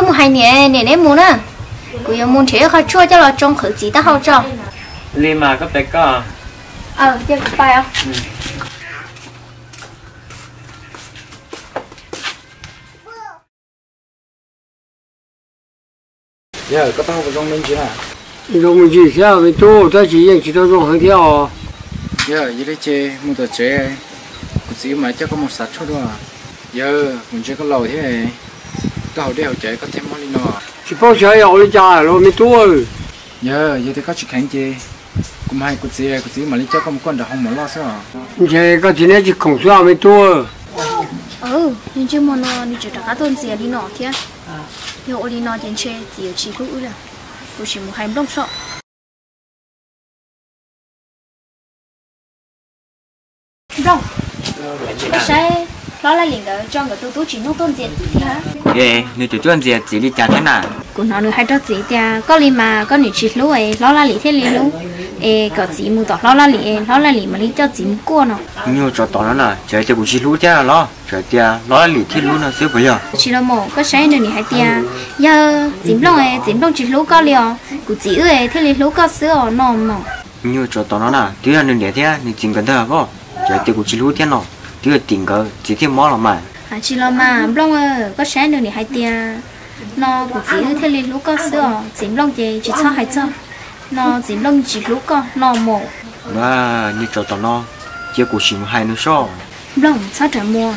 có một hai nè nè nè muốn à cô yêu muốn thế khai chua cho là trong khử chỉ ta hậu cho. Li mà có bé có ờ chơi bài à giờ có tao có trong mình chứ à Dùng mình chỉ sao mình tu, ta chỉ nhận chỉ tao dùng hàng theo. giờ như thế chơi mua tờ chơi cũng chỉ mà chắc có một sạch thôi đó giờ mình chơi có lầu thế này tàu đeo chạy có thêm món nọ chỉ bao giờ ở đây cha rồi mới tua nhớ giờ thì có chỉ khánh chị cũng hay cũng gì cũng gì mà lấy cho con con đã không mà lo sao giờ có chỉ nên chỉ khổng sao mới tua ờ, ừ, nhưng chưa mà nó nhưng chỉ đã cá tôm gì đi nọ thế giờ ở đây nọ tiền chơi chỉ chỉ cứ là tôi chỉ muốn hai đông sợ đâu Hãy subscribe nó là liền cái trong cái tôi tôi chỉ nấu tôn diện gì hả? ê nếu chủ chuyên gì chỉ đi chả thế nào Cô nói được hai đứa gì tia, có li mà có nữ chỉ lú ấy, nó là li thế li lú, ê có gì mua tỏ nó là li, nó là li mà li cho mua qua nó, nhiều cho tao nó là chơi chơi cũng chỉ lú thế lo chơi tia nó là lì thiết lú nó xíu bây giờ chỉ là một cái xe nữa ni hai tia, giờ chìm lông ấy, chìm lông chỉ lú có liò, cô chỉ ấy thế li lú có sữa nó mà, nhiều cho tao nó là thứ là nên để thế nên chính cần thế không chơi tia cũng chỉ lú thế nó là tình cờ chỉ thêm món là mà. À chỉ là mà lông ấy, có xe nữa ni hai tia, nó cô chỉ ấy thế li lú có sữa, chìm lông gì chỉ cho hai cho, nó chìm lông chỉ lú có nó một, và như cho tao nó chơi cũng chỉ hai nữa sao? Lông sao trở mua.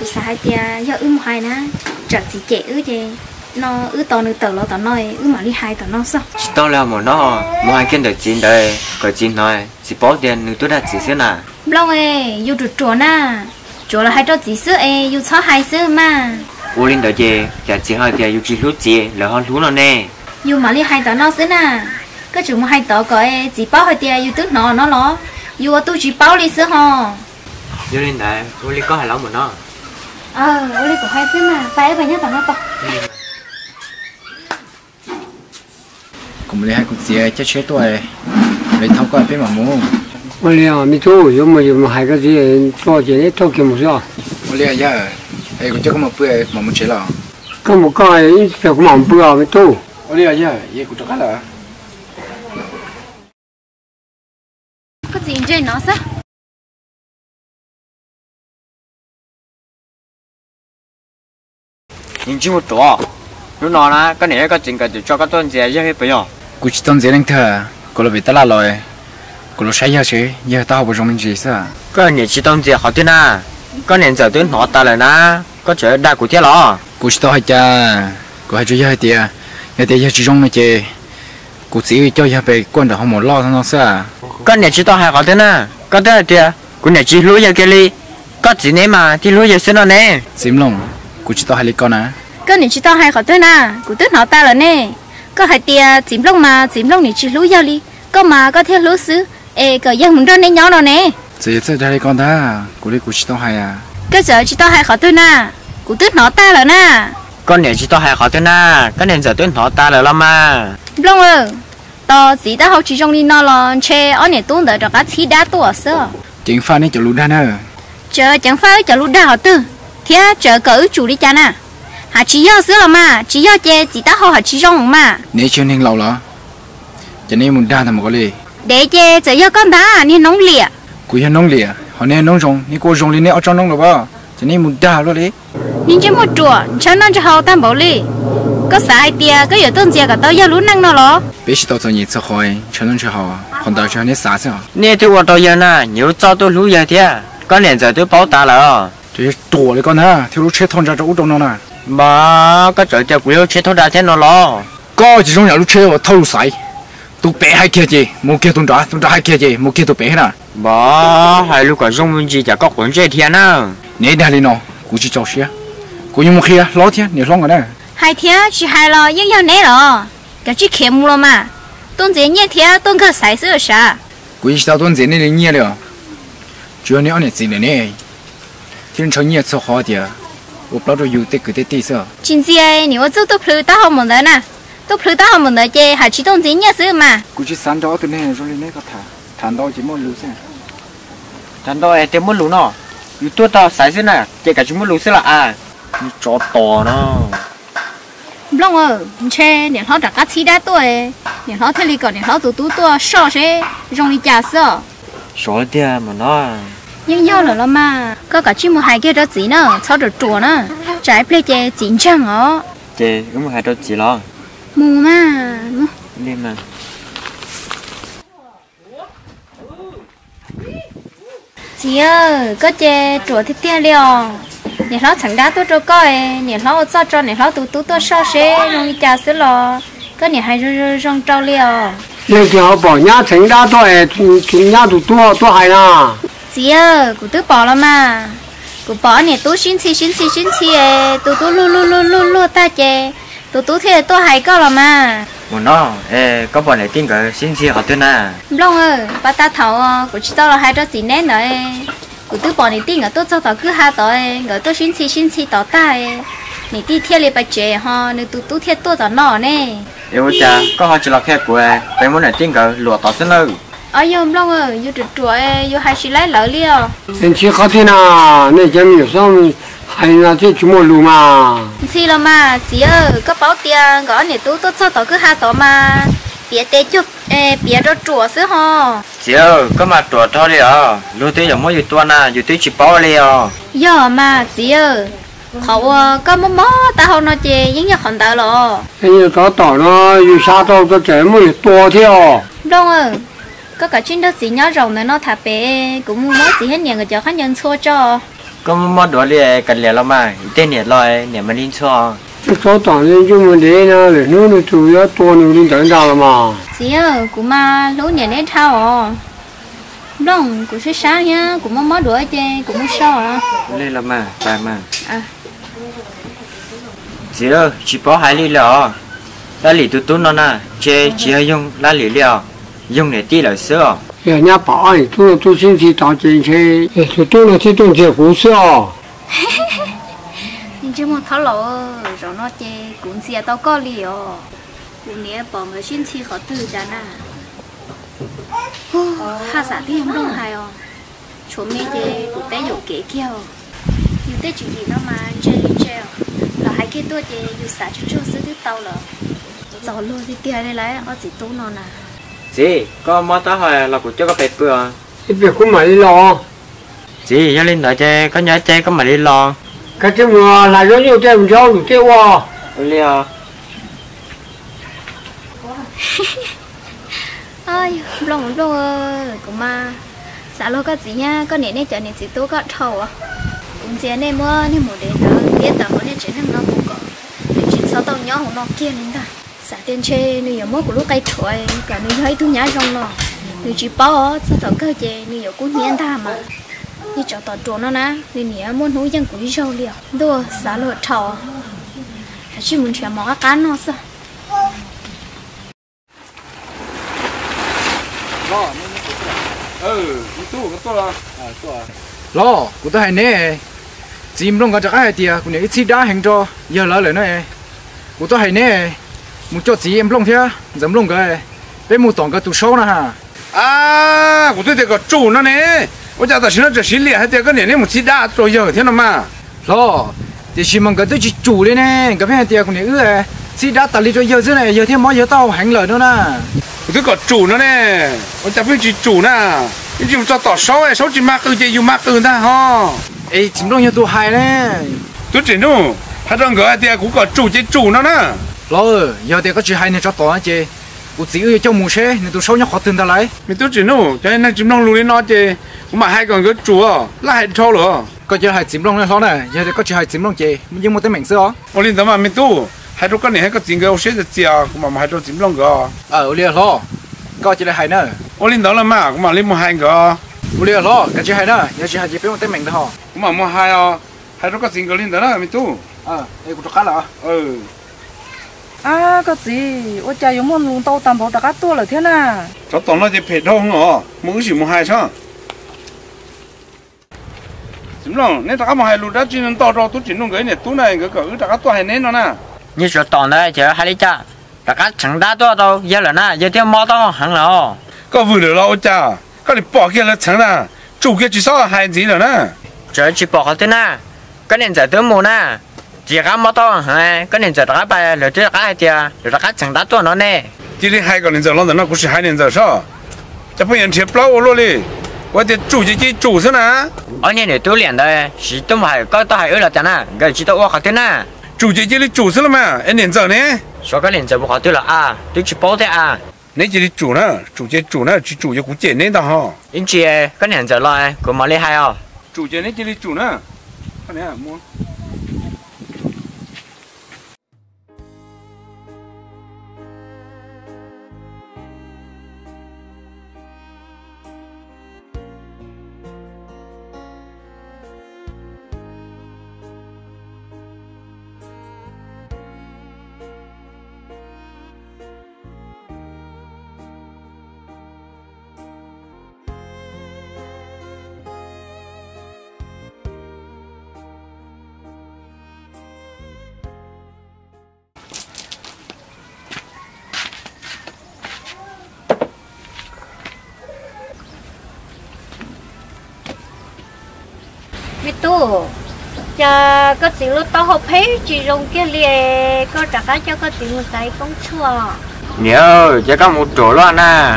cứ sai hai tia? Giờ ư một hai ná chặt chỉ trẻ ư chứ nó ư tao nữa tờ lo tao nói ư mà đi hai tao nó sao? Chỉ tao là một nó một hai kiện được chín đấy có chín nói chỉ bỏ tiền nữa tôi đã chỉ xíu nào long ê yêu được chuột na. Chuột là hai trâu chỉ sữa ê yêu chó hai sữa mà. U linh đó gì chả chỉ hai tia yêu chỉ lú gì là hơn lú nó nè. Yêu mà đi hai tao nó sữa na. Cái chúng hai tao có ê chỉ bao hai tia yêu tức nó nó lo yêu ở tôi chỉ bao đi sữa hò. Yêu linh đấy u linh có hai lắm một nó. Ờ ô đi của hai sữa mà. Phải phải nhớ tao nó to cũng lấy hai cũng chỉ chơi chơi tuổi lấy thâu coi bên mà mua Mình là mình tu, dùng mà dùng hai cái gì cho chỉ nên thôi kiếm một sao. mua lấy giờ ấy cũng chưa có một bữa mà muốn chơi lo Có một cái phải có một bữa mình tu. mua lấy giờ ấy cũng chưa có là có gì chơi nó sao? Nhìn chung một chỗ lúc đó là cái này cái chuyện cái cho cái tuần gì ấy bây giờ cũng chỉ thơ cũng là bị ta la rồi cũng là sai giờ chứ giờ tao không dùng mình gì sao cái này chỉ tuần gì họ thế na cái này giờ tuần họ ta lại na có chỗ đa của thế lo cũng chỉ tao hay cha cũng hay chơi giờ tiền giờ tiền giờ chỉ dùng này chứ cũng chỉ cho giờ về quân được không một lo nó sao cái này chỉ tao hay họ thế na cái thế thì cái này chỉ lúa giờ cái li có gì này mà thì lúa giờ xin nó nè sim long cũng chỉ tao hay lấy con à cái này chỉ tao hai khỏi tới na của tức nó ta là nè có hai tia chìm lông mà chìm lông này chỉ lú giao đi có mà có theo lú xứ ê có dân muốn ra nên nhỏ rồi nè? Chỉ tới đây con ta. Cũng lấy cũng chỉ tao hay à? Cái giờ chỉ tao hai khỏi tới na. Của tức nó ta là na. Cái này chỉ tao hay họ thế na. Cái này giờ tuần họ ta lại lắm mà lông ơi tao chỉ tao học chỉ trong đi nó là chê ở này tuôn đợi cho cá chỉ đá tua sơ chính pha này cho lũ đàn nữa chờ chẳng phải cho lúc đào tư. Thế chờ cỡ chủ đi cha nè hà chỉ do sữa là mà. Chỉ do chê chỉ tao học hà chỉ trong mà. Nếu chưa nên lâu đó cho nên muốn đa thằng một cái để chê chờ do con ta nên nóng lìa cú hiện nông lìa họ nên nông trồng nếu cô trồng lên nếu ở trong nông được bao cho nên muốn đa luôn đấy nhưng chứ một chùa cho nó cho hậu tam bảo li có sai tia có nhiều tôn chia cả tao giao lũ năng nó lo bé chỉ tao cho nhị cho hỏi cho nên cho họ còn tao cho nên xả sao nè tôi vào đầu giờ na nhiều cho tôi lúa giờ thế cái này giờ tôi bảo ta là thì tổ đấy con ha. Thiếu lúc chết thôn ra chỗ trong nó nè mà cái chỗ cho quý chế thôi đã thế nó lo có chỉ trong nhà lúc chết và thâu sai tụ bé hay kia gì một kia tụ trả tụ trả hay kia gì một kia tụ bé nè mà hai lúc cái trong mình chỉ chả có quần chơi thiên à nếu đây là nó cú chỉ cho xe cú như một kia lo thiên nếu xong rồi nè hai thiên chỉ hai lo nhưng nhau nè lo cái chỉ kiếm mua mà tôn chế nhẹ thiên tôn cơ sai sữa sao cú chỉ tao tuần tiền này nhẹ了主要你按你自己呢天成nhẹ做好点我不知道有得个的地色 chính gì nếu mà tôi phơi tao không muốn đấy nè tôi phụ tao mình đợi chơi hạt chỉ đông dính nhá xứ mà. Cứ chỉ sáng tôi nên rồi nên có thả. Thằng đó chỉ muốn lú xem. Thằng đó em muốn lú nó như tao sáng xứ này chơi cả chúng muốn lú xứ là à như chó nó. Long ơ che điện họ đặt cá chi đã tuổi điện họ thế li còn điện họ tụ tụ tua sợ sẽ rong đi chả sợ sợ đi mà nó. Nhưng do là mà có cả chim một hai kia đó chỉ nữa sau được chùa nữa trái plei chơi chín chăng ó chơi cũng một hai đó chỉ lo mù mà chị ơi có chè chùa thì tiền liều. Nè nó chẳng đá tôi cho coi nè nó cho cho nè nó tụ tụ tôi sẽ rong đi chả sẽ lo có nè hai rong rong trâu liều. Giờ thì họ bỏ nhá thành ra tôi chúng nhá tụ tua tua hay na chị ơi cụ tự bỏ 了 mà. Cụ bỏ nè tú xin xin chi xin chi ê tú tú lu lu lu lu lu ta chè tú tú thì tôi hay có 了 mà mà nó ê có bọn này tin cái xin xin họ tên à. Long ơi bà ta thầu cụ chỉ tao là hai đứa gì nè nữa cụ tự bỏ nè tin ở tôi cho tao cứ hai tao ê. Ngờ tôi xin chi xin chi tao ta ê. Nè đi theo lấy bà chè ha nè tú tú theo tôi tao nọ nè. Yêu cha có họ chỉ là khe của em cái muốn này tin cái lụa tao xin đâu ở yêu long ơi yêu trượt trượt ê yêu hai xí lấy lỡ liao nên chỉ có thế nào? Nên chỉ mình xong hay là chỉ chúng một lù mà. Chỉ là mà chỉ ở có bảo tiền có nè tú tốt sao tao cứ hai tao mà. Bia tê chút ê bia đó chùa xứ ho chỉ ở có mà chùa thôi đi à lú tí giống mỗi gì tuần à dù tí chỉ bao đi à. Giờ mà chỉ ở khẩu ờ, có mắm mắm ta hôn nó chê dính nhật hòn tao lo thế như tao tỏ nó dù sao tao tao chảy mỗi gì tua thế à. Đúng rồi có cả chuyện đó gì nhỏ rồng này nó thà bé cũng mua mối gì hết nhà người cho khách nhân xua cho có mà đồ đi cần lẹ lắm mà tên nhẹ rồi nhẹ mà linh cho. Số tỏ nên chúng mình để nó để nó nó chủ yếu to nó đi đến ra mà. Chị ơi, cũng mà lũ nhà nên thao à. Đúng, cũng sẽ sáng nhá, cũng mắm mó đuổi chè, cũng muốn sao à. lên lắm mà phải mà. À, chị ơi chỉ bảo hai ly lọ lá lì tụt tụt nó nè. Chế chỉ hay dùng lá lì liao dùng để tí là sữa nhà nhà bảo ấy tôi tôi xin thì tạo chuyện chơi tôi tôi là thì tôi chỉ胡说 nhưng chứ một tháo lộ rồi nó chè cũng xìa tao có liều. Cũng nè bỏ người xin chi khó từ ra nà. ha xã thì không đông hài哦，chỗ mấy cái cụ té有kế kia哦，有té chuyện gì nó mà chơi đi chơi哦，là hai cái tôi chơi有xã cho cho sự tao了，早落thì tiền đây lại ở chỉ tốn nó nè, Chị có món tao hỏi là của cho có bệt bữa cái việc của mày lo. Chị cho lên đợi chơi có nhớ chơi có mà đi lo. Cái chuyện mà là giống như cái mình cho được tiêu à. Liao ơi lòng lòng ơi cũng mà. Xã lo có gì nha có nè nè chờ nè chỉ tố có thầu à, cũng chỉ nè mua nè một đến đó biết tao có nè chỉ nè nó cũng có, chỉ sau tao nhớ nó kia lên ta, xã tiền chơi nuôi nhiều mua của lúc cây chuối cả nuôi thấy thu nhá trong nó, nuôi chỉ bỏ sao tao cơ chơi nuôi nhiều cũng nhiên tham mà đi cho tao trốn nó ná nuôi nhiều muốn hú dân cũng rau liều đua xã lo thầu chỉ muốn chuyển mỏ cá nó sao lo cụ tôi hay nè chim long cái chắc hai tiệt cũng này ít đã hành cho giờ lỡ lời nói cũng tôi hay nè một chỗ chim long thế dám long cái bé một tổng cái tụ sâu nè ha 啊，我对这个猪呢呢，我家的是那这心里还这个年龄没起大做有听到吗？ lo thì chỉ mong cái tôi chỉ chủ lên nè cái bên tiệt cụ này ư chỉ đã tali cho giờ thế này giờ thêm mỗi giờ tao hành lời nữa nè 我这个猪呢呢，我家不去猪呢，你就做多少哎，手机马狗就有马狗的哈， ê chim long giờ tụ hay nè 都真种，还这个的我个猪这猪呢呢， lo giờ thì có chuyện hay này cho tỏ chứ u chỉ ơi cho mù xe nên tôi sâu nhóc khó tin ta lấy mình tôi chỉ nô cái này chim long luôn nó chứ cũng mà hai còn cái chúa là hai trâu rồi có chuyện hai chim long nó này giờ thì có chuyện hai chim long chứ nhưng mà tới mình xưa. Ô linh tao à, mà mình tu hai trâu cái này hai cái tiền cái ô xe thì chia cũng mà hai trâu chim long cơ ờ, à, ô linh lo có chuyện hai nữa ô linh đó là mà cũng mà linh mua hai cơ ô linh à, lo cái chuyện hai nữa giờ chuyện hai chỉ biết tới mình thôi. Cũng mà mua hai ờ hai trâu cái tiền cái linh đó là mình tu à, đây cũng cho cá là. Ờ à có gì? Ôi cha dùng món lùng tàu tạm bảo cả tua là thế nào? Cho tao nói cái phê thông nó muốn gì muốn hai sao? Chính lòng nếu ta mà hai lúa đã chỉ nên tao cho tôi chỉ 弄 cái này tôi này cái cái ta tôi hay nên nó nè. Như chỗ đấy chờ hai lý cha. Đã cá chẳng đá to đâu giờ là na giờ thêm mò to hẳn là có vừa được lo cha có đi bỏ kia là chẳng là chủ kia chỉ sao hai gì rồi nè. Chờ chỉ bỏ cái tên na cái này giải tướng mù na chỉ cá mò to ha cái nền giờ cá bay rồi chứ cá thì rồi cá chẳng đắt cho nó nè. Chỉ đi hai cái nền giờ nó nó cũng chỉ hai nền giờ sao? Cho bây giờ chỉ bao ô lô đi tôi thì chủ chỉ chỉ chủ thế nè. Anh nè để tôi liền đây. Chỉ tôi phải có tôi phải ở là thế nè. Cái chỉ tôi học thế nè. Chủ chỉ chỉ đi chủ thế mà anh nền giờ nè. Sao cái nền giờ không học tôi là à tôi chỉ bao thế à nãy chỉ đi chủ nè. Chủ chỉ chủ nè chỉ chủ cho cũng chết nè đó ha anh chị cái nền giờ lại cũng mà lấy hai à chủ chỉ nãy chỉ đi chủ nè. Cái này à, mua. Tu. Cha có tiền lúc tao học hết chỉ dùng cái lìa có trả cá cho có tiền một tay công chua. Nhớ chỉ có một chỗ lo nè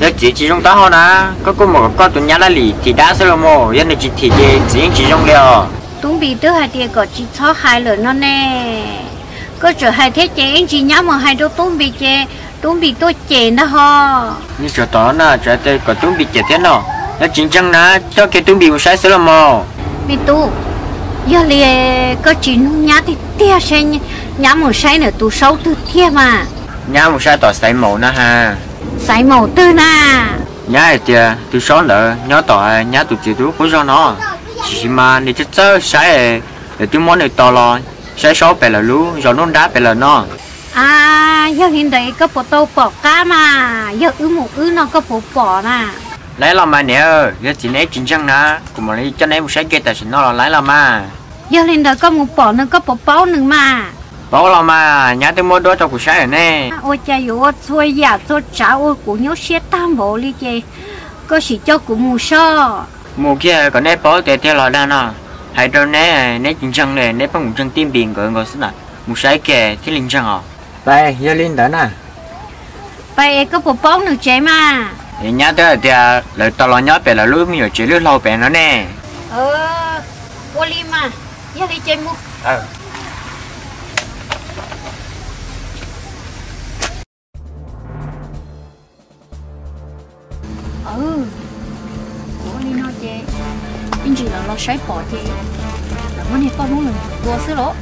giờ chỉ chỉ trong đó nè có có một có tụi nhà là lì thì đã sơ mồ. Giờ này chỉ thì chỉ chỉ chỉ trong liao tung bị đứa hai tiền có chỉ cho hai lần nó nè. Có trở hai thế anh chỉ nhắm mà hai đứa tung bị chế. Tung bị tôi chế nó ho. Như chỗ đó nè chỗ đây có tụi bị chết thế nào nó chính chân nè cho cái tụi bị một sai sơ mồ mi tu. Giờ lìa có chỉ nung nhá thì tia sen nhá. Một sai nữa tu sâu tu tia mà. Nhà một sai tỏ sai mồ nè ha. Sai màu tư nhà này thì từ sáu lợ nhớ tỏ nhà tụi chị tụi có cho nó. Chỉ mà đi chơi chơi sai để tụi món này to lo sai sáu bè là lú rồi nó đá bè là nó. À giờ hiện tại có bộ tàu bỏ cá mà. Giờ ư một ư nó có bộ bỏ mà lấy làm mà nè giờ chỉ lấy chính chân nè? Cũng mà lấy cho nên một sai kia tại sao nó là lấy làm mà? Giờ hiện tại có một bỏ nữa có bộ bao nữa mà. Bảo làm mà nhà tôi mua đồ cho cuộc rồi nè. Ôi cha yêu ôi xôi giả xôi cháu ôi của nhớ xe tam bộ đi chê. Có chỉ cho của mù so. Mua kia còn nè bảo để theo là đa nè hay đâu nè nè chính chân nè nè bằng một chân tim biển của người xin nè. Một sai kia thì linh chân à đây giờ linh đó nè. Vậy có bộ bao nữa chế mà nhà tôi thì lời tao lo nhớ về là lúc mình chỉ lúc lâu về nó nè. Ờ ô li mà giờ đi chơi mua. Ờ ừ. Ô li nó chê. Anh chỉ là lo sấy bỏ chê. Là muốn hết con muốn lần tua xứ lỗ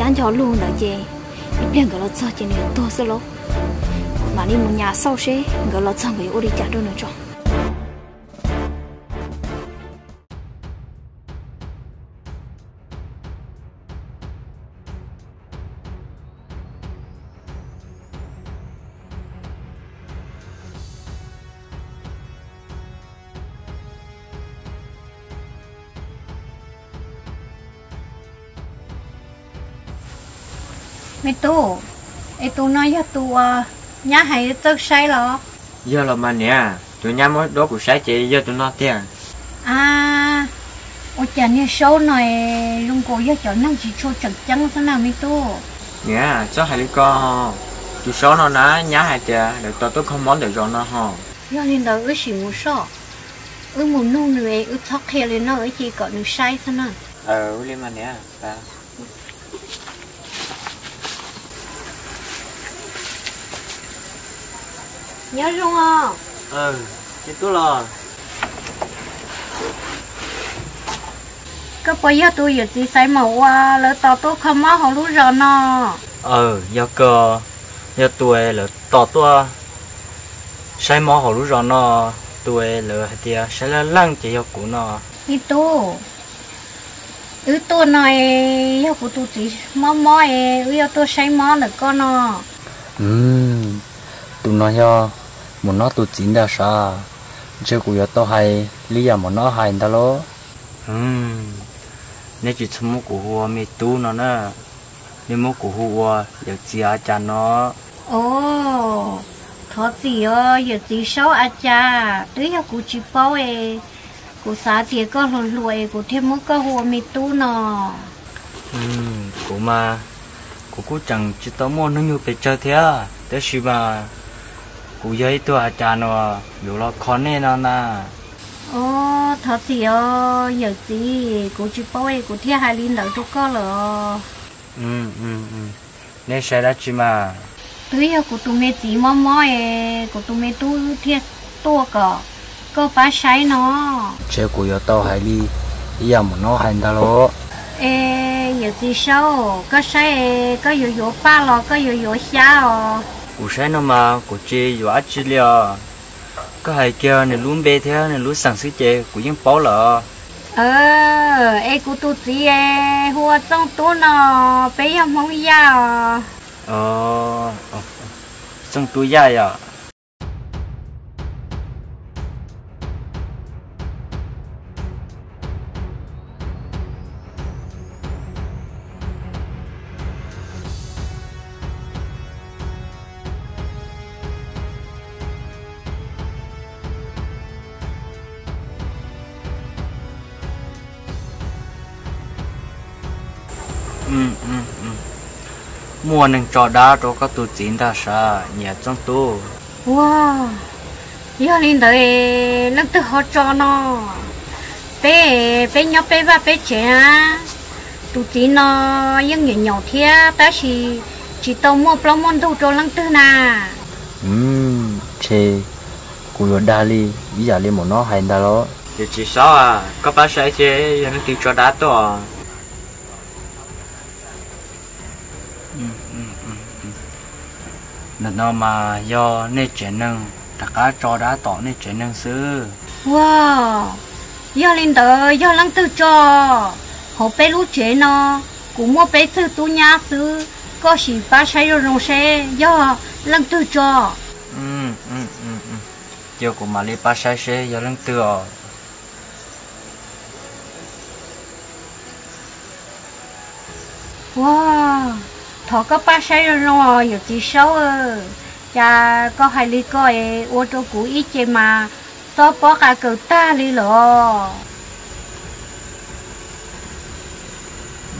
sáng cho luôn nữa gì? liền gọi là cho chị nhiều to xí mà đi một nhà sau xe gọi là cho người ô đi trả đâu nữa mẹ tu. Ê tu nói cho tu nhá hay tớ say lo giờ là mà nè tụi nhà mới đồ của sai chị giờ tụi nó tiền à ôi chả như số này luôn cố giờ chọn năng chỉ cho chẳng chẳng thế nào mẹ tu? Nè cho hai đứa con chú sáu nó ná nhá hai tia để tao tôi không món để cho nó ha giờ lên đó ước chỉ muốn sợ ước muốn nung nữa ước thóc kia lên nó ước chỉ có được sai thôi nè ờ lên mà nè ta nhớ không? À ờ chị tôi là cái bây giờ tôi giờ chỉ sai màu à lỡ tao tôi không mất họ lúc rồi nó. Ờ giờ cơ. Giờ tuổi là tỏ tua sai mò hồ lúc rồi nó là hai tia sai là lăng chỉ cho cụ nó. Đi tu ứ tu này giờ của tôi chỉ mò mò ấy giờ tôi sai mò nữa con nó. Ừ tụi nó cho một nó tụi chín đã sao chứ cụ giờ tao hay lý do một nó hay đó lo ừ nếu chỉ chấm một cụ hoa mi tu nó nè nếu một cụ hoa giờ chỉ à cha nó ồ khó gì ơi giờ chỉ sáu à cha tới giờ cụ chỉ bao ấy cụ xả tiền có lùi lùi cụ thêm một cái hồ mi tu nó ừ cụ mà cụ cũng chẳng chỉ tao mua nó như phải chơi thế à thế gì mà cụ giấy tôi à cha nó dù là khó nên nó nè ồ thật gì ơi giờ gì cụ chỉ bao ấy thêm hai linh đỡ cho con rồi ừ ừ ừ. Nên sẽ đã chỉ mà. Tới giờ cụ tụi mẹ chỉ mò mò ấy cụ tụi mẹ tu thêm to cả có ba sai nó. Chế cụ giờ tao hay đi giờ mà nó hành đó lo. Ê giờ gì sao? Có sai có yếu yếu ba lo có xa rồi cụ sẽ nó mà cụ chế dù ăn chỉ liệu có hay kia này luôn bê theo này luôn sản xuất chế cụ vẫn bảo lợ. Ờ ê cụ tụi chị ê hùa trong tu nó bây giờ mong ya ờ ờ xong tôi ya ya mua nên cho đá cho các tụ chín ta sa nhà trong tụ wow giờ lên tới lần thứ họ cho nó. Bé bé nhỏ bé ba bé trẻ. Tụi chị nó yên nhỏ nhỏ thế ta chỉ chỉ tao mua plong món đồ cho lần thứ nà. Ừ chê. Cụ yo đa li bây giờ li một nó hay đa lo thì chỉ sao à? Có bác sĩ chứ giờ nó tiêu cho đá to à ừ ừ ừ ừ nên nó mà do nên chuyện năng tất cả cho đá tỏ nên chuyện năng sư wow giờ lên tới giờ lần thứ cho. Họ bé lú chế nó cũng mua bé thứ tu nhà sư có gì ba sai rồi rồi xe giờ lần thứ cho. Ừ ừ ừ ừ. Giờ của mà li bác sĩ sẽ giờ lần tư à wow thọ có ba sai rồi rồi giờ chỉ sáu cha có hai ly coi ô tô cũ ít chế mà. To bỏ cả cờ ta đi lọ.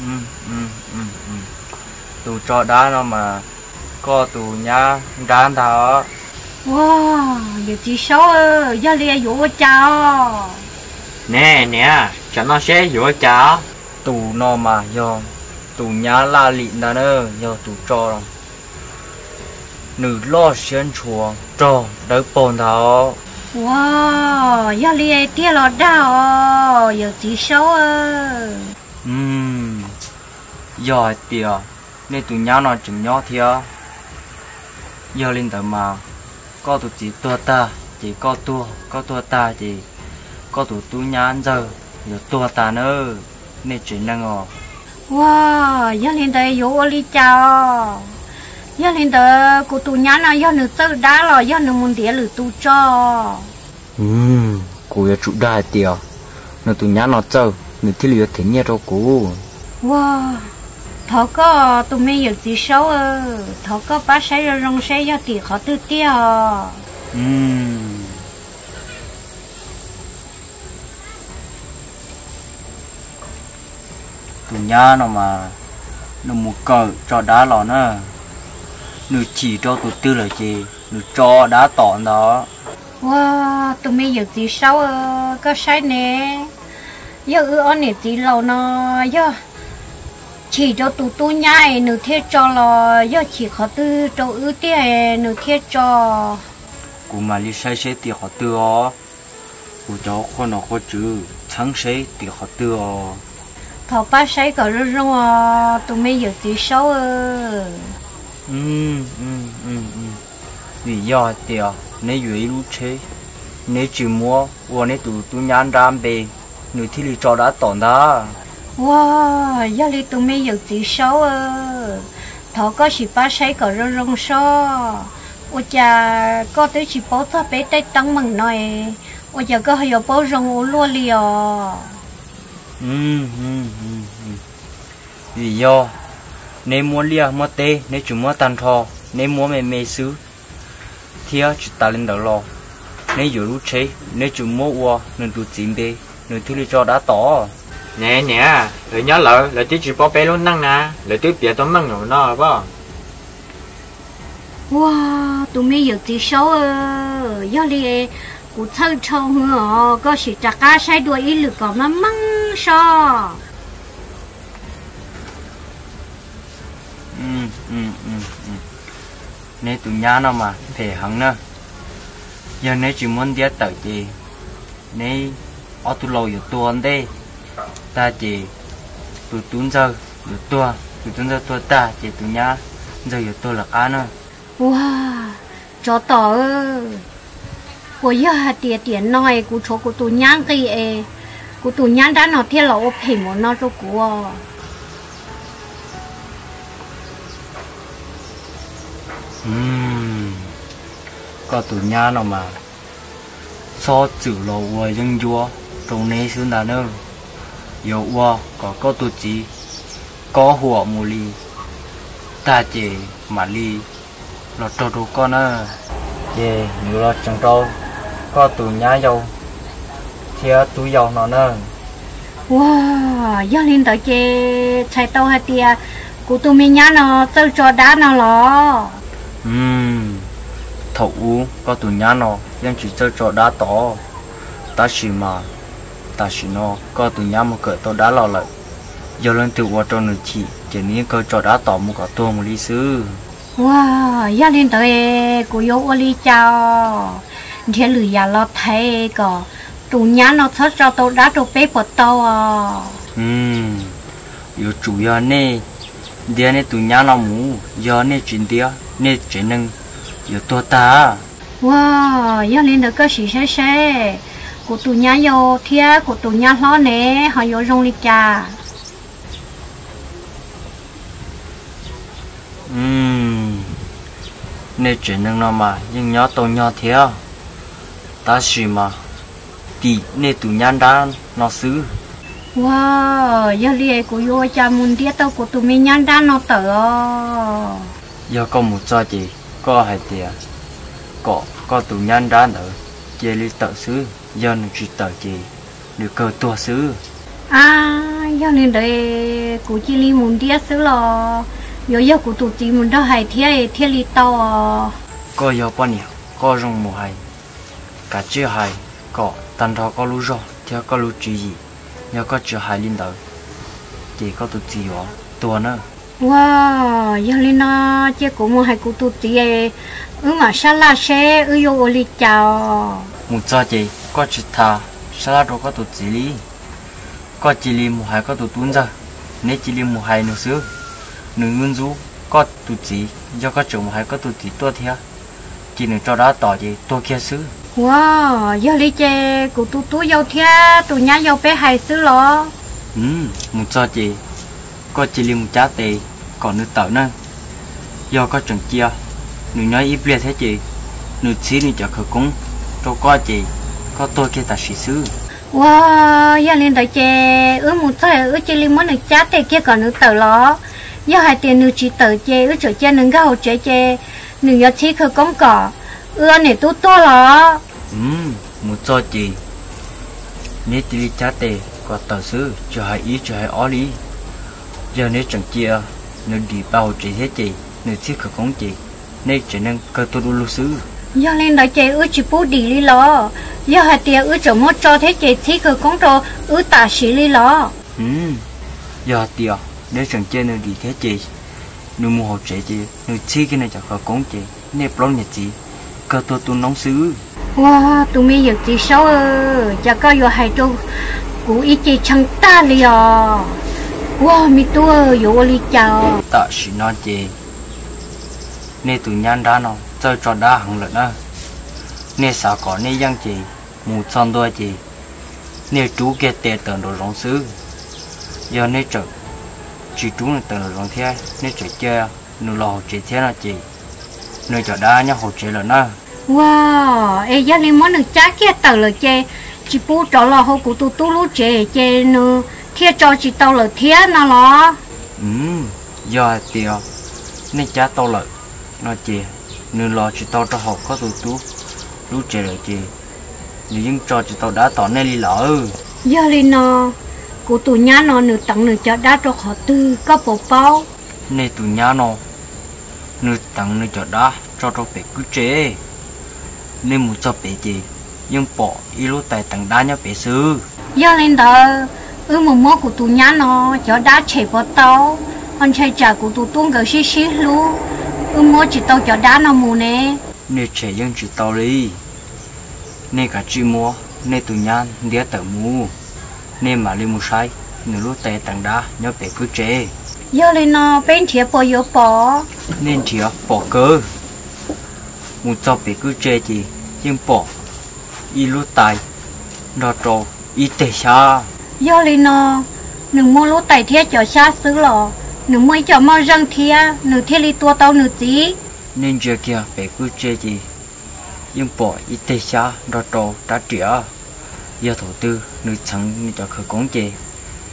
Ừ ừ ừ ừ. Tụ cho đá nó mà có tụ nhá đá thảo wow giờ chỉ sáu giờ lia dụ chào nè nè cho nó sẽ dỗ chả tụ nó mà do tụ nhá la lị đó nữa do tụ cho rồi nữ lo xuyên chuồng cho đỡ bồn thảo wow giờ lia tia lọ đào giờ chỉ sáu ơ. Ừm giờ tiệt nên tụ nhá nó chừng nhỏ thiệt giờ lên tới mà có tụ chỉ tua ta chỉ có tua có tua ta chỉ có tụ tụ nhá giờ giờ tua ta nữa nên chuyện năng ngò wow giờ lên đây ô ly chào. Giờ lên đây cô tụ nhá nó giờ nữ tự đá lọ giờ nữ muốn đĩa lử tụ cho. Ừm cô giờ trụ đai tiệt nó tụ nhá nó chơi nó thiết liệu thế nhẹ cho cô. Wow thọ có tụi mình giờ chỉ sáu ơ. Thọ có sai rồi rong sai giờ thì khó tự tiêu ừm nhá nó mà nó một cờ cho đá lò nè nó chỉ cho tụi tư là gì? Nó cho đá tọn đó. Wow tụi mình giờ gì sao ờ, có sai nè. Giờ anh này gì lâu nó giờ chỉ cho tụi tôi nhai nửa thiết cho là giờ chỉ khó tư cho ư tiền nửa thiết cho. Cú mà đi sai sai thì họ tư ó. Cú cho con nó có chữ thắng sai thì họ tư ó thọ ba sai có rồi rồi à tụi mình giờ gì sao ờ. Ừ ừ ừ ừ. Vì do à nếu dưới lúc chế nếu chỉ mua và tụi tụi nhàn ram bề thì đi cho đá tọn đó wow giờ đi tụi mình giờ gì sao ờ. Thọ có chỉ ba sai có rồi rồi sao ôi cha có tới chỉ bố thọ bé tay tăng mừng nói. Ôi cha có bố rong ô lúa liò ừ ừ ừ vì do nếu muốn lia mua tê nếu chỉ mua tan thò nếu mua mè mè xứ. Thì chỉ ta lên đầu lò nếu dù lúc chế nếu chỉ mua qua nên tụi chim bê nên thứ đi cho đã tỏ. Nè nè rồi nhớ lợ là chỉ chỉ bỏ bé luôn năng nè là tôi bịa tôi măng rồi nó bao wow tụi mình giờ gì sao ờ giờ đi cụ thâu trâu hả có chỉ chả cá sai đuôi ít lực có mà măng sao ừ ừ ừ ừ nếu tụi nhá nó mà thể hẳn nữa giờ nếu chỉ muốn đi tới chị nếu ở tụi lâuอยู่ตัวđây ta chỉ tụi tuấn giờอยู่ตัวtụi tuấn giờตัวta chỉ tụi nhá giờอยู่ตัวlà cá nữa wow cho tỏ của giờ hạt tiền tiền nói của chỗ của tụi nhang cái của tụi nhang đã nó thiết là ô phê một nó cho của Ừm. có tụi nhá nào mà. So chữ lò vừa dân vua trong này xứ đàn nữa yêu qua có có tụi chỉ có hùa mù li ta chỉ mà li lo trâu trâu con nữa về nhiều chẳng trâu. Có tụi nhá dâu thì tụi dâu nó nữa wow giờ lên tới chế chạy tàu hạt tiền của tụi mình nhá nó tôi cho đá nó lo Ừm, thầu u có tụi nhá nó nhưng chỉ chơi trò đá to ta chỉ mà ta chỉ nó có tụi nhá một cỡ to đá lò lại. Giờ lên từ qua trong nước chỉ chỉ nên cơ trò đá to một cỡ to một lý sư. Wow giờ lên tới của yêu ô li chào. Thế lười ya lo thấy có tụi nhá nó thoát cho tôi đá tôi bé bột tàu à. Ừm, yếu chủ yếu nè. Dia nè tụi nhá nó mù giờ nè chuyện dia nè chuyện nâng. Yếu to ta. Wow giờ lên tới có gì xe xe. Của nhá yêu thia của tụi nhá lo nè họ yêu rong li cha Ừm, nè chuyện nâng nó mà nhưng nhỏ to nhỏ thế ta chỉ mà thì nè tụi nhá đá nó xứ. Wow giờ li của yêu cha muốn đi tàu của tụi mình nhá đá nó tờ. Giờ có một cho chị có hai tiền có có tụ nhân ra nữa chị đi tự xứ giờ nó chỉ tự chị được cơ tua xứ. À giờ lên đây của chị li muốn đi xứ lo giờ giờ của tụi chị muốn đâu hay thia thia li tàu có giờ bao nhiêu có rong mùa hay cả chưa hay có tan thọ có lú rồi theo có lú chỉ gì. Giờ có chưa hay lên đầu chị có tụ gì đó tua nữa wow giờ lên nó chị của mua hay của tụi chị ấy ừ mà sao la xe ừ yo li chào. Một cho chị có chỉ thà sao đó có tụ gì đi có chỉ li mùa hay có tụ tuấn ra nếu chỉ li mùa hay nữa xứ. Nửa nguyên du có tụ gì do có chồng hay có tụ gì tua theo chỉ nửa cho đó tỏ gì tua kia xứ wow giờ li chị của tụi tụi yêu thia tụi nhá yêu bé hay xứ lo ừ một cho chị. Có chỉ li một giá tệ còn nửa tàu nữa do có chồng chia. Nửa nói ít biết thế chị. Nửa chỉ nửa cho khởi công cho có chị có tôi kia ta sĩ xứ. Wow giờ lên tới chị ừ một thời ừ chị li muốn được chát thì kia còn nữa tờ lo giờ hai tiền nữa chỉ tờ chị ừ chỗ chị nâng gạo chị chị nửa giờ chỉ khởi công cỏ. Ừ này tôi to lo ừ một cho chị nếu chỉ li giá tệ có tờ xứ cho hai ý cho hai ó lý. Giờ nếu chẳng chia nữ đi bao chị thế chị nữ thiết khởi công chị nên chỉ nên cơ tôi đủ lúc xứ. Giờ lên đó chị ư chỉ bố đi đi lo giờ hai tia ư chỗ mất cho thế chị thì cứ công cho ư tả sĩ đi lo ừ giờ tiệt nếu chẳng chơi nữ đi thế chị nữ mua hộ chị chị nữ chi cái này cho khởi công chị nên bao nhiêu chị cơ tôi tôi nóng wow tụi mình giờ chỉ số ơ có giờ hai chỗ. Ý chị chẳng ta li wow mi tua giờ li chào. Tạ sĩ non chị nên tụi nhan ra nó chơi trò đá hằng lợn á nên sao có nên yang chị mù son đôi chị. Chú kia tệ tận đồ rong xứ. Giờ nên chỉ chú là tận đồ rong thế nên trở chơi nụ lò thế là chỉ, nơi trò đá nhá hồ chị lợn á wow. Ê giờ lên món được chả kia tờ là chê. Chỉ bố cho là hậu cụ tu tu lú chê chê nữa thiệt cho chỉ tao là thiệt nó lo ừ giờ tiệt nên cha tao lợi nó chị nụ lò chỉ tao cho học có tụ tú lú rồi chị nếu những trò chỉ tao đã tỏ nên đi lỡ. Giờ lên nó cụ tu nhá nó nửa tặng nửa cho đã cho họ tư có bộ bao. Nên tụi nhá nó nửa tặng nửa cho đá cho cho bé cứ chế nên một cho bé chị nhưng bỏ ý lúc tại tặng đá nhá bé sư. Giờ lên đó ư một món của tu nhá nó cho đã chạy vào tao. Anh chạy trả của tu tuôn cái xí xí luôn ư mua chỉ tao cho đã nó mù nè. Nên trẻ dân chỉ tao đi. Nên cả chị mua nên tụi nhá đĩa tờ mu nên mà lên một sai nửa lúc tại tặng đá nhá bé cứ chế giờ lên nó bên thiệt bỏ yếu bỏ. Nên chỉ bỏ cơ một cho bé cứ chế chị nhưng bỏ ý lúc tại đó trò ý tệ xa. Giờ lên nó đừng mua lúa tài thiệt cho xa xứ lò đừng mua cho mau răng thiệt nửa thiệt li tua tao nửa tí. Nên giờ kia bé cứ chế chị nhưng bỏ ý tệ xa đó trò đã trẻ giờ thủ tư nữ chẳng cho khởi công chế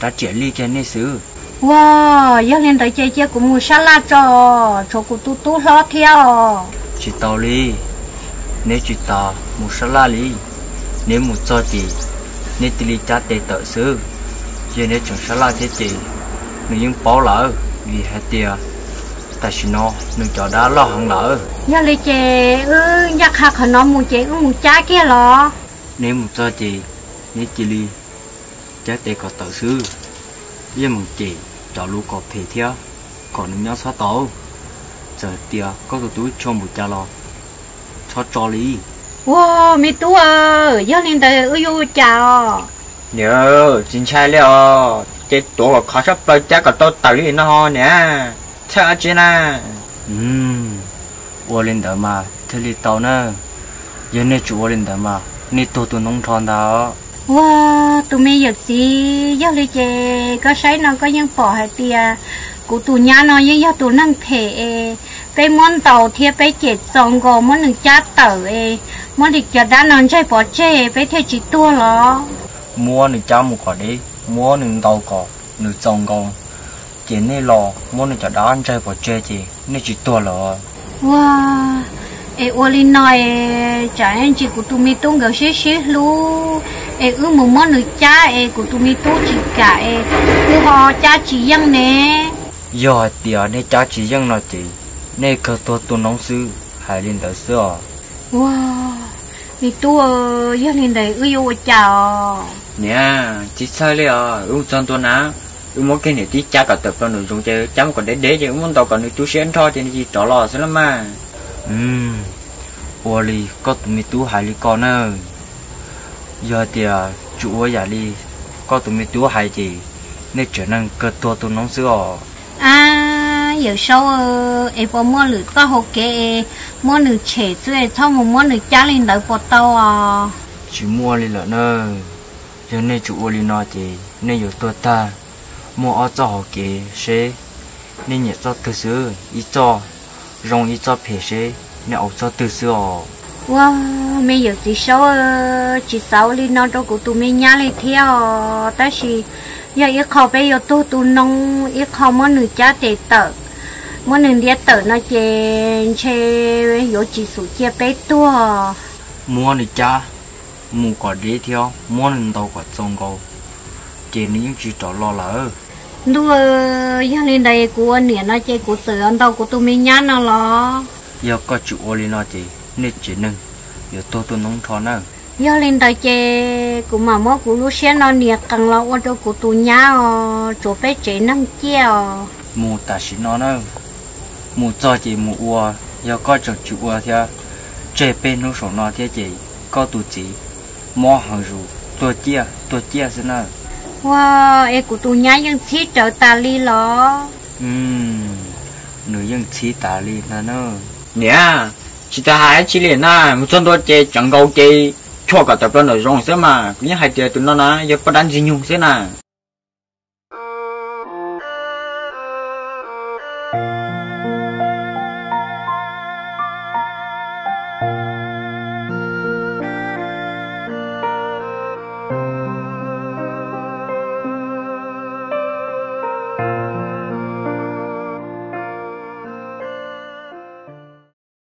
đã trẻ ly kia nên xứ. Wow giờ lên tới chơi chơi cũng mua salad cho cho cụ tu tu lo theo chỉ tao ly nếu chỉ tao một số la ly nếu một cho chị nếu tỷ lý trả tệ tự xứ giờ nếu chẳng số la thế chị nếu những bỏ lỡ vì hai tiền tại sao nó đừng cho đã lo hẳn lỡ giờ lên chơi ư nhắc hạt họ nó mua chơi ư mua trái kia lo. Nếu một cho chị nếu chị ly trả tệ có tự xứ giờ một chị cho lũ có thể theo còn những nhóm sáu tổ giờ tia có cái túi cho một cha lo. Cho cho lý. Wow mi tú à giờ nên tới ơi yêu chào nhớ chính sai liệu chết tuổi của khó sắp tới chắc cả tôi tới nè. Cha chị nè ừm ô lên đó mà thế đi tàu nè. Giờ này chủ ô lên đó mà nè tôi tôi nông thôn đó. Wow tụi mi giật gì? Giờ đi chè có sấy nó có nhân bỏ hay tia? Cụ nhà nó nhưng giờ năng thể cái món tàu thiệt cái chết xong gò món đừng chát tờ ê món địch cho đã chơi bỏ chơi cái thế chỉ tua lo mua nửa trăm một quả đi, mua nửa đầu cỏ, nửa trồng con. Chỉ nên lò, mua nửa cho đó ăn chơi bỏ chơi chị, nên chỉ tua lò. wow ê ô linh nói chả anh chị của tụi mình tung gạo xí xí lu ê ư một món nữa cha ê của tụi mình tung chỉ cả ê ư họ cha chỉ dân nè giờ tiệt nên cha chỉ dân nó chỉ nên cơ tổ tu nông sư hải lên tới xưa wow vì tu eh, dân lên tới ưu yêu chào nè chỉ sai lấy à ưu chân tu ná ưu muốn cái này tí cha cả tập cho nội dung chơi cha còn để để chứ muốn tàu còn được chú sẽ thôi thì chỉ trò lò sẽ lắm mà um ô li có tụi mi tu hải li con ơi giờ tiệt chú ơi nhà li có tụi mi tu hải gì nên trở nên cơ tổ tu nông sư à giờ sau ê bỏ mua lử có hồ kê mua lử trẻ rồi sau một mua lử cha lên đợi bỏ tàu à? Chỉ mua lợn ơ. Giờ nên chủ ở li nói chị, nên giờ tua ta, mua ở cho họ kê xe, nên nhẹ cho sư, ý cho, rong ý cho phê xe, nên ổ cho sư ờ. wow mấy giờ chỉ sau chỉ sau lên nó đâu của tụi mình nhá lên theo. Ta chỉ giờ ít khó bây giờ tôi tụi nông ít khó mua nửa cha để tờ mua nửa đĩa tờ nó chè chè có chỉ số chè bé tua mua đi cha mua quả đế theo mua nên đâu quả trồng cầu. Chỉ những chỉ trò lo lỡ. Đua giờ lên đây của nè nó chơi của tự ăn đâu của tụi mình nhá nó lo? Giờ có chủ ô lên nó chị nên chỉ nâng giờ tôi tôi nông thọ nữa giờ lên đây chơi của mà mua của lúc sáng nó nè càng lo ở đâu của tụi nhá chỗ bé chơi năng chia mù ta chỉ nó nữa mù cho chị mù ua giờ có chủ chủ ua theo chơi bên nó sổ nó theo chị có tụ chị mò hàng rù tôi chia tôi chia xin nữa wow em của tụi nhá nhưng chỉ trở ta đi lo ừm nữ dân chỉ tả li nè nữa nè chỉ ta hai chỉ liền na một chân đôi chơi chẳng câu chơi cho cả tập đoàn nội dung thế mà cũng như hai tiền tụi nó na giờ có đánh gì nhung thế nào